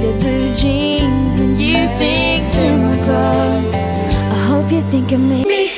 faded blue jeans and you think Tim McGraw. I hope you think of me.